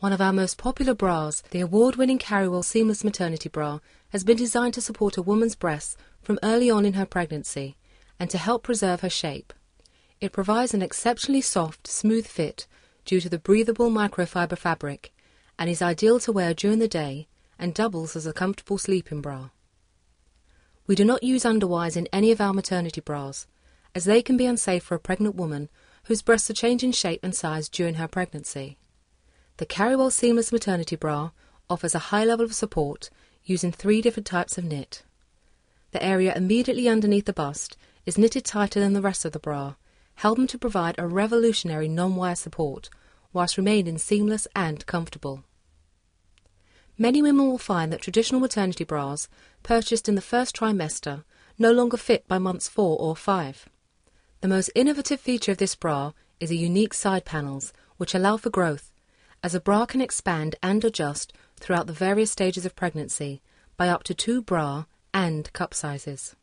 One of our most popular bras, the award-winning Carriwell Seamless Maternity Bra, has been designed to support a woman's breasts from early on in her pregnancy and to help preserve her shape. It provides an exceptionally soft, smooth fit due to the breathable microfiber fabric and is ideal to wear during the day and doubles as a comfortable sleeping bra. We do not use underwires in any of our maternity bras, as they can be unsafe for a pregnant woman whose breasts are changing shape and size during her pregnancy. The Carriwell Seamless Maternity Bra offers a high level of support using three different types of knit. The area immediately underneath the bust is knitted tighter than the rest of the bra, helping to provide a revolutionary non-wire support whilst remaining seamless and comfortable. Many women will find that traditional maternity bras purchased in the first trimester no longer fit by months four or five. The most innovative feature of this bra is the unique side panels, which allow for growth, as a bra can expand and adjust throughout the various stages of pregnancy by up to two bra and cup sizes.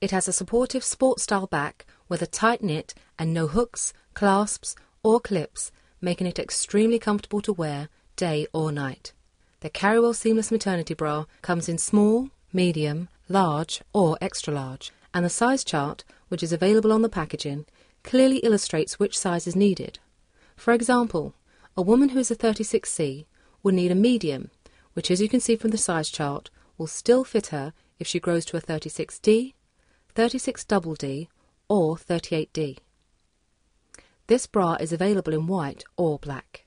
It has a supportive sport style back with a tight knit and no hooks, clasps, or clips, making it extremely comfortable to wear day or night. The Carriwell Seamless Maternity Bra comes in small, medium, large, or extra large, and the size chart, which is available on the packaging, clearly illustrates which size is needed. For example, a woman who is a 36C will need a medium, which, as you can see from the size chart, will still fit her if she grows to a 36D, 36D, or 38D. This bra is available in white or black.